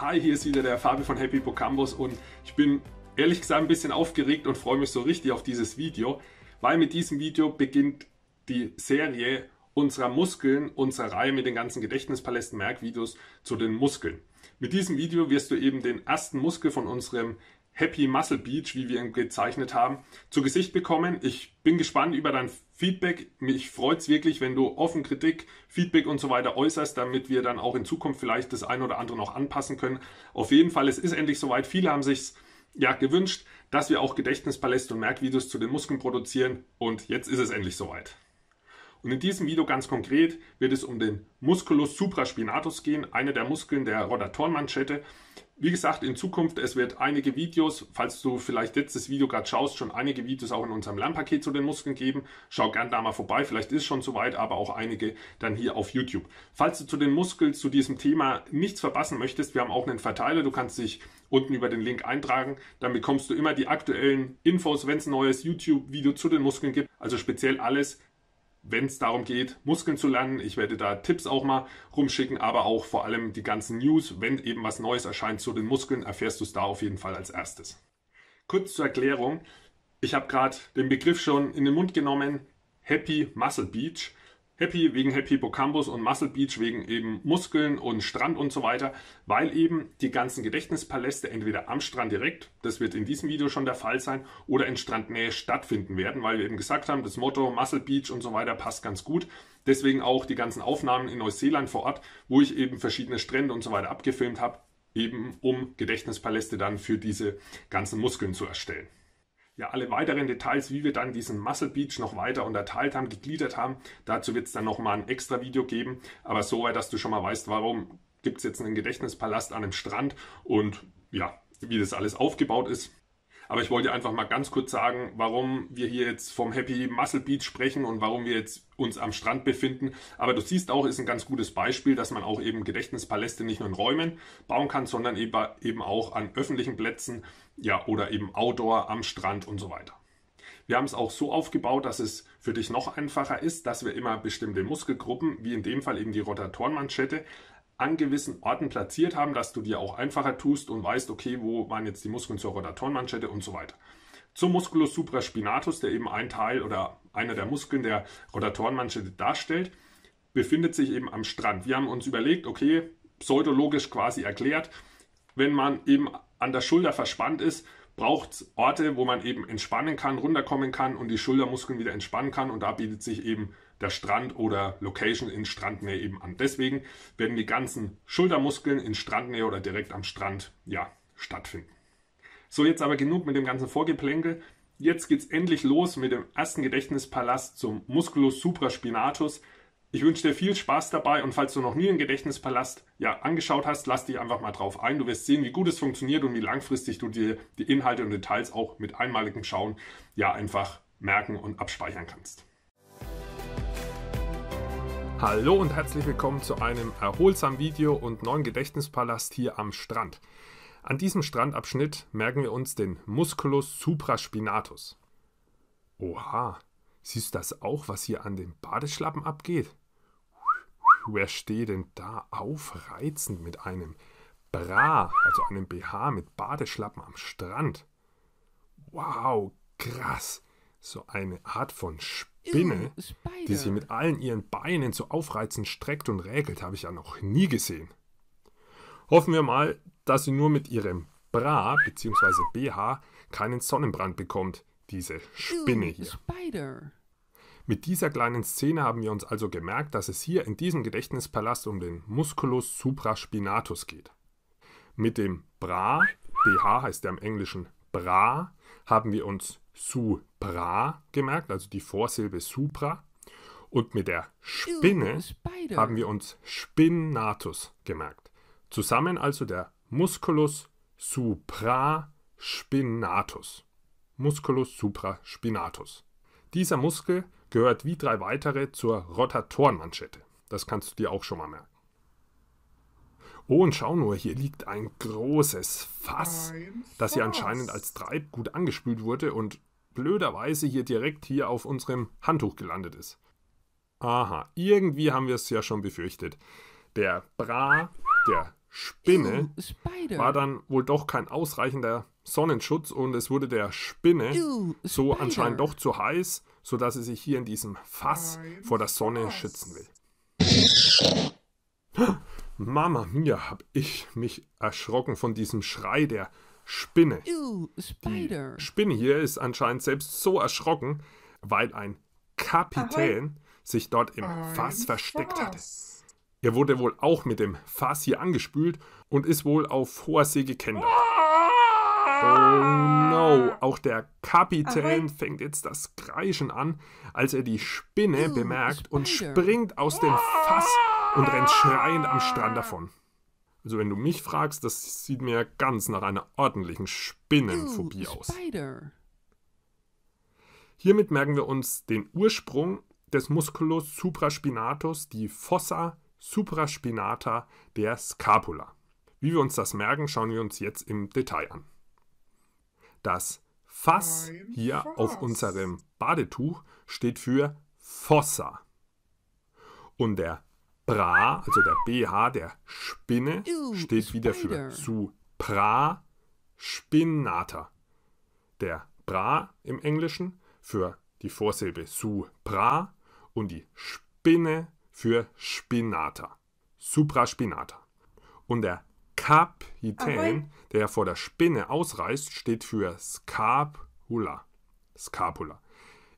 Hi, hier ist wieder der Fabi von Happy Bocambus und ich bin ehrlich gesagt ein bisschen aufgeregt und freue mich so richtig auf dieses Video, weil mit diesem Video beginnt die Serie unserer Muskeln, unserer Reihe mit den ganzen Gedächtnispalästen Merkvideos zu den Muskeln. Mit diesem Video wirst du eben den ersten Muskel von unserem Happy Muscle Beach, wie wir ihn gezeichnet haben, zu Gesicht bekommen. Ich bin gespannt über dein Feedback. Mich freut es wirklich, wenn du offen Kritik, Feedback und so weiter äußerst, damit wir dann auch in Zukunft vielleicht das eine oder andere noch anpassen können. Auf jeden Fall, es ist endlich soweit. Viele haben sich ja gewünscht, dass wir auch Gedächtnispaläste und Merkvideos zu den Muskeln produzieren und jetzt ist es endlich soweit. Und in diesem Video ganz konkret wird es um den Musculus supraspinatus gehen, eine der Muskeln der Rotatorenmanschette. Wie gesagt, in Zukunft, es wird einige Videos, falls du vielleicht jetzt das Video gerade schaust, schon einige Videos auch in unserem Lernpaket zu den Muskeln geben. Schau gern da mal vorbei, vielleicht ist schon soweit, aber auch einige dann hier auf YouTube. Falls du zu den Muskeln, zu diesem Thema nichts verpassen möchtest, wir haben auch einen Verteiler, du kannst dich unten über den Link eintragen. Dann bekommst du immer die aktuellen Infos, wenn es ein neues YouTube-Video zu den Muskeln gibt. Also speziell alles, wenn es darum geht, Muskeln zu lernen. Ich werde da Tipps auch mal rumschicken, aber auch vor allem die ganzen News. Wenn eben was Neues erscheint zu den Muskeln, erfährst du es da auf jeden Fall als erstes. Kurz zur Erklärung. Ich habe gerade den Begriff schon in den Mund genommen. Happy Muscle Beach. Happy wegen Happy Hippocampus und Muscle Beach wegen eben Muskeln und Strand und so weiter, weil eben die ganzen Gedächtnispaläste entweder am Strand direkt, das wird in diesem Video schon der Fall sein, oder in Strandnähe stattfinden werden, weil wir eben gesagt haben, das Motto Muscle Beach und so weiter passt ganz gut. Deswegen auch die ganzen Aufnahmen in Neuseeland vor Ort, wo ich eben verschiedene Strände und so weiter abgefilmt habe, eben um Gedächtnispaläste dann für diese ganzen Muskeln zu erstellen. Ja, alle weiteren Details, wie wir dann diesen Muscle Beach noch weiter unterteilt haben, gegliedert haben, dazu wird es dann nochmal ein extra Video geben. Aber soweit, dass du schon mal weißt, warum gibt es jetzt einen Gedächtnispalast an einem Strand und ja, wie das alles aufgebaut ist. Aber ich wollte einfach mal ganz kurz sagen, warum wir hier jetzt vom Happy Muscle Beach sprechen und warum wir jetzt uns am Strand befinden. Aber du siehst auch, ist ein ganz gutes Beispiel, dass man auch eben Gedächtnispaläste nicht nur in Räumen bauen kann, sondern eben auch an öffentlichen Plätzen, ja, oder eben Outdoor am Strand und so weiter. Wir haben es auch so aufgebaut, dass es für dich noch einfacher ist, dass wir immer bestimmte Muskelgruppen, wie in dem Fall eben die Rotatorenmanschette, an gewissen Orten platziert haben, dass du dir auch einfacher tust und weißt, okay, wo waren jetzt die Muskeln zur Rotatorenmanschette und so weiter. Zum Musculus supraspinatus, der eben ein Teil oder einer der Muskeln der Rotatorenmanschette darstellt, befindet sich eben am Strand. Wir haben uns überlegt, okay, pseudologisch quasi erklärt, wenn man eben an der Schulter verspannt ist, braucht es Orte, wo man eben entspannen kann, runterkommen kann und die Schultermuskeln wieder entspannen kann. Und da bietet sich eben der Strand oder Location in Strandnähe eben an. Deswegen werden die ganzen Schultermuskeln in Strandnähe oder direkt am Strand ja, stattfinden. So, jetzt aber genug mit dem ganzen Vorgeplänkel. Jetzt geht es endlich los mit dem ersten Gedächtnispalast zum Musculus supraspinatus. Ich wünsche dir viel Spaß dabei und falls du noch nie einen Gedächtnispalast ja, angeschaut hast, lass dich einfach mal drauf ein. Du wirst sehen, wie gut es funktioniert und wie langfristig du dir die Inhalte und Details auch mit einmaligem Schauen ja einfach merken und abspeichern kannst. Hallo und herzlich willkommen zu einem erholsamen Video und neuen Gedächtnispalast hier am Strand. An diesem Strandabschnitt merken wir uns den Musculus supraspinatus. Oha, siehst du das auch, was hier an den Badeschlappen abgeht? Wer steht denn da aufreizend mit einem Bra, also einem BH mit Badeschlappen am Strand? Wow, krass. So eine Art von Spinne, die sich mit allen ihren Beinen so aufreizend streckt und räkelt, habe ich ja noch nie gesehen. Hoffen wir mal, dass sie nur mit ihrem Bra bzw. BH keinen Sonnenbrand bekommt, diese Spinne hier. Mit dieser kleinen Szene haben wir uns also gemerkt, dass es hier in diesem Gedächtnispalast um den Musculus supraspinatus geht. Mit dem Bra, BH heißt der im Englischen Bra, haben wir uns supra gemerkt, also die Vorsilbe supra. Und mit der Spinne haben wir uns spinatus gemerkt. Zusammen also der Musculus supraspinatus. Musculus supraspinatus. Dieser Muskel gehört wie drei weitere zur Rotatorenmanschette. Das kannst du dir auch schon mal merken. Oh, und schau nur, hier liegt ein großes Fass, das hier anscheinend als Treibgut angespült wurde und blöderweise hier direkt hier auf unserem Handtuch gelandet ist. Aha, irgendwie haben wir es ja schon befürchtet. Der Bra, der Spinne Ew, spider. war dann wohl doch kein ausreichender Sonnenschutz und es wurde der Spinne Ew, so anscheinend doch zu heiß, sodass sie sich hier in diesem Fass vor der Sonne schützen will. Mama mia, hab ich mich erschrocken von diesem Schrei der Spinne. Ew, spider. Spinne hier ist anscheinend selbst so erschrocken, weil ein Kapitän sich dort im Fass versteckt hatte. Er wurde wohl auch mit dem Fass hier angespült und ist wohl auf hoher See gekentert. Oh no, auch der Kapitän fängt jetzt das Kreischen an, als er die Spinne Ew, bemerkt und Spider. springt aus dem Fass und rennt schreiend am Strand davon. Also wenn du mich fragst, das sieht mir ganz nach einer ordentlichen Spinnenphobie Ew, aus. spider. Hiermit merken wir uns den Ursprung des Musculus supraspinatus, die Fossa supraspinata der Scapula. Wie wir uns das merken, schauen wir uns jetzt im Detail an. Das Fass hier auf unserem Badetuch steht für Fossa. Und der Bra, also der BH der Spinne, steht wieder für Spider. Supraspinata. Der Bra im Englischen für die Vorsilbe supra und die Spinne für Spinata. Supraspinata. Und der Kapitän, der vor der Spinne ausreißt, steht für Scapula. Scapula.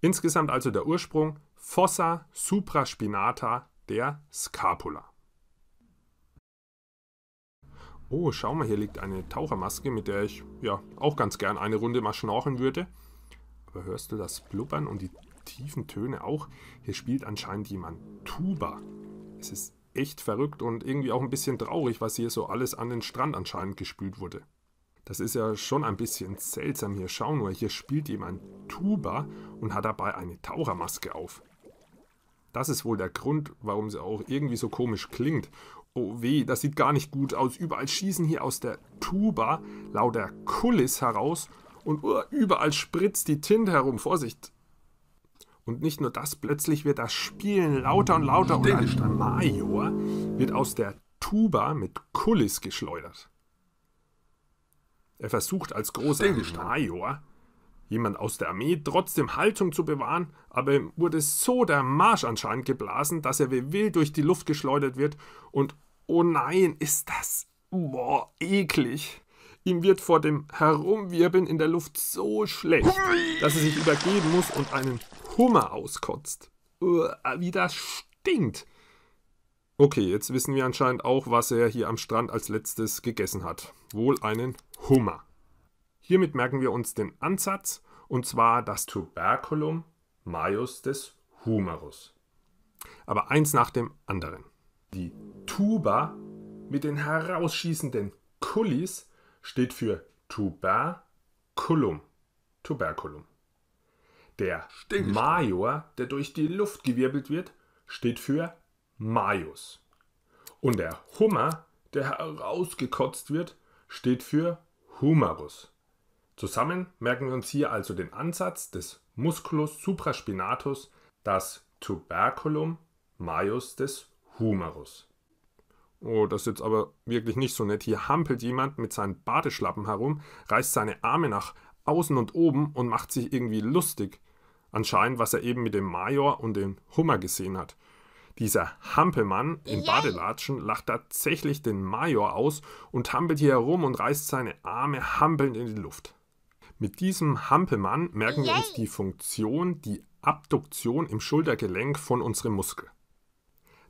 Insgesamt also der Ursprung Fossa supraspinata der Scapula. Oh, schau mal, hier liegt eine Tauchermaske, mit der ich ja auch ganz gern eine Runde mal schnorcheln würde. Aber hörst du das Blubbern und die tiefen Töne auch? Hier spielt anscheinend jemand Tuba. Es ist echt verrückt und irgendwie auch ein bisschen traurig, was hier so alles an den Strand anscheinend gespült wurde. Das ist ja schon ein bisschen seltsam hier. Schau nur, hier spielt jemand Tuba und hat dabei eine Tauchermaske auf. Das ist wohl der Grund, warum sie auch irgendwie so komisch klingt. Oh weh, das sieht gar nicht gut aus. Überall schießen hier aus der Tuba lauter Kulis heraus und uh, überall spritzt die Tinte herum. Vorsicht! Und nicht nur das, plötzlich wird das Spielen lauter und lauter und ein Major wird aus der Tuba mit Kulis geschleudert. Er versucht als großer Major, jemand aus der Armee, trotzdem Haltung zu bewahren, aber ihm wurde so der Marsch anscheinend geblasen, dass er wie wild durch die Luft geschleudert wird und oh nein, ist das boah, eklig. Ihm wird vor dem Herumwirbeln in der Luft so schlecht, dass er sich übergeben muss und einen Hummer auskotzt. Wie das stinkt. Okay, jetzt wissen wir anscheinend auch, was er hier am Strand als letztes gegessen hat. Wohl einen Hummer. Hiermit merken wir uns den Ansatz, und zwar das Tuberculum majus des Humerus. Aber eins nach dem anderen. Die Tuba mit den herausschießenden Kullis steht für Tuberculum. Tuberculum. Der Major, der durch die Luft gewirbelt wird, steht für Majus. Und der Hummer, der herausgekotzt wird, steht für Humerus. Zusammen merken wir uns hier also den Ansatz des Musculus supraspinatus, das Tuberculum majus des Humerus. Oh, das ist jetzt aber wirklich nicht so nett. Hier hampelt jemand mit seinen Badeschlappen herum, reißt seine Arme nach außen und oben und macht sich irgendwie lustig. Anscheinend, was er eben mit dem Major und dem Hummer gesehen hat. Dieser Hampelmann in Badelatschen lacht tatsächlich den Major aus und hampelt hier herum und reißt seine Arme hampelnd in die Luft. Mit diesem Hampelmann merken wir uns die Funktion, die Abduktion im Schultergelenk von unserem Muskel.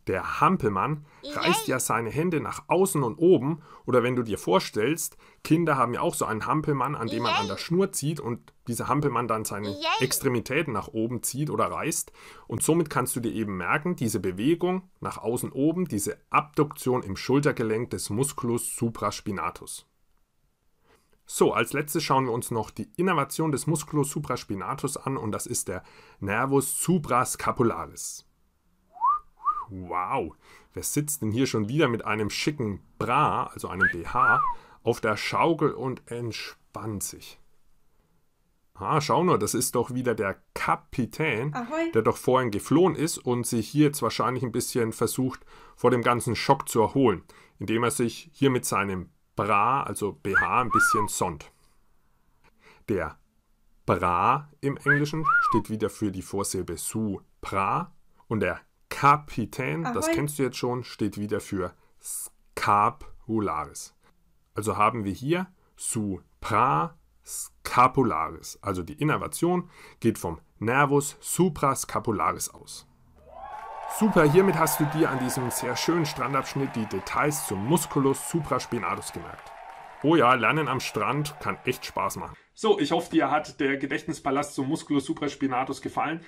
Der Hampelmann reißt ja seine Hände nach außen und oben, oder wenn du dir vorstellst, Kinder haben ja auch so einen Hampelmann, an dem man an der Schnur zieht und dieser Hampelmann dann seine Extremitäten nach oben zieht oder reißt. Und somit kannst du dir eben merken, diese Bewegung nach außen oben, diese Abduktion im Schultergelenk des Musculus supraspinatus. So, als letztes schauen wir uns noch die Innervation des Musculus supraspinatus an und das ist der Nervus suprascapularis. Wow, wer sitzt denn hier schon wieder mit einem schicken Bra, also einem BH, auf der Schaukel und entspannt sich? Ah, schau nur, das ist doch wieder der Kapitän, Ahoi. der doch vorhin geflohen ist und sich hier jetzt wahrscheinlich ein bisschen versucht, vor dem ganzen Schock zu erholen. indem er sich hier mit seinem Bra, also BH, ein bisschen sonnt. Der Bra im Englischen steht wieder für die Vorsilbe su, pra und der Kapitän, das kennst du jetzt schon, steht wieder für scapularis. Also haben wir hier su, pra, scapularis. Also die Innervation geht vom Nervus suprascapularis aus. Super, hiermit hast du dir an diesem sehr schönen Strandabschnitt die Details zum Musculus supraspinatus gemerkt. Oh ja, Lernen am Strand kann echt Spaß machen. So, ich hoffe, dir hat der Gedächtnispalast zum Musculus supraspinatus gefallen.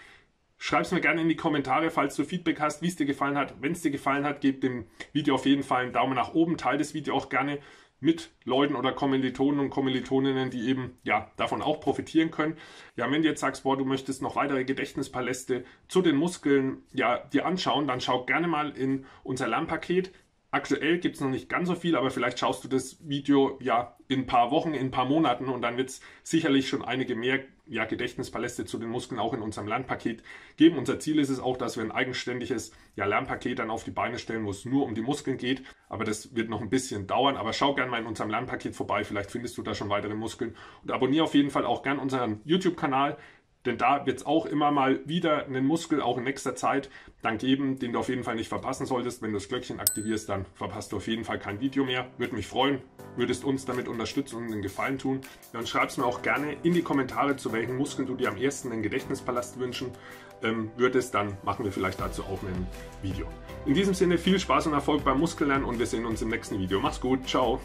Schreib es mir gerne in die Kommentare, falls du Feedback hast, wie es dir gefallen hat. Wenn es dir gefallen hat, gib dem Video auf jeden Fall einen Daumen nach oben. Teile das Video auch gerne mit Leuten oder Kommilitonen und Kommilitoninnen, die eben ja davon auch profitieren können. Ja, wenn du jetzt sagst, boah, du möchtest noch weitere Gedächtnispaläste zu den Muskeln ja dir anschauen, dann schau gerne mal in unser Lernpaket. Aktuell gibt es noch nicht ganz so viel, aber vielleicht schaust du das Video ja in ein paar Wochen, in ein paar Monaten und dann wird es sicherlich schon einige mehr ja, Gedächtnispaläste zu den Muskeln auch in unserem Lernpaket geben. Unser Ziel ist es auch, dass wir ein eigenständiges ja, Lernpaket dann auf die Beine stellen, wo es nur um die Muskeln geht. Aber das wird noch ein bisschen dauern. Aber schau gerne mal in unserem Lernpaket vorbei. Vielleicht findest du da schon weitere Muskeln. Und abonniere auf jeden Fall auch gerne unseren YouTube-Kanal. Denn da wird es auch immer mal wieder einen Muskel, auch in nächster Zeit, dann geben, den du auf jeden Fall nicht verpassen solltest. Wenn du das Glöckchen aktivierst, dann verpasst du auf jeden Fall kein Video mehr. Würde mich freuen, würdest uns damit unterstützen und einen Gefallen tun. Dann schreibst mir auch gerne in die Kommentare, zu welchen Muskeln du dir am ersten einen Gedächtnispalast wünschen ähm, würdest. Dann machen wir vielleicht dazu auch ein Video. In diesem Sinne viel Spaß und Erfolg beim Muskellernen und wir sehen uns im nächsten Video. Mach's gut, ciao!